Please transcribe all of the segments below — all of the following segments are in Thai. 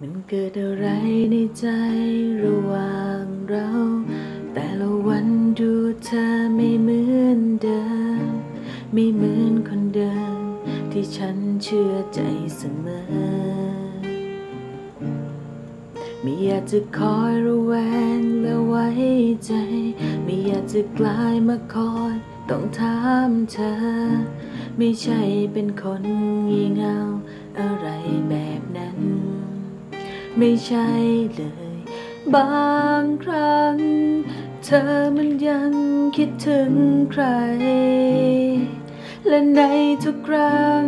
มันเกิดอะไรในใจระหว่างเรา แต่ละวันดูเธอไม่เหมือนเดิม ไม่เหมือนคนเดิม ที่ฉันเชื่อใจเสมอ ไม่อยากจะคอยระแวงและไว้ใจ ไม่อยากจะกลายมาคอยต้องถามเธอ ไม่ใช่เป็นคนงี่เง่าอะไรแบบ ไม่ใช่เลย บางครั้ง เธอมันยังคิดถึงใคร และในทุกครั้ง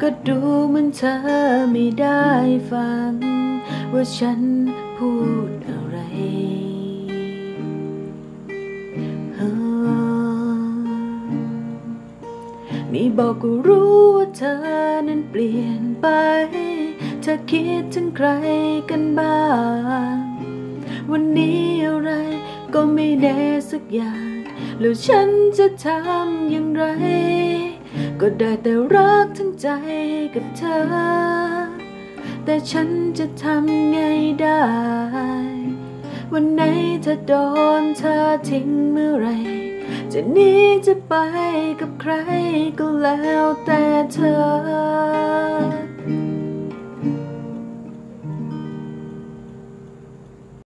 ก็ดูเหมันเธอไม่ได้ฟัง ว่าฉันพูดอะไรเออไม่บอกก็รู้ว่าเธอนั้นเปลี่ยนไป เธอคิดถึงใครกันบ้าง วันนี้อะไรก็ไม่แน่สักอย่าง แล้วฉันจะทำอย่างไร ก็ได้แต่รักทั้งใจกับเธอ แต่ฉันจะทำไงได้ วันไหนเธอโดนเธอทิ้งเมื่อไรจะหนีจะไปกับใครก็แล้วแต่เธอ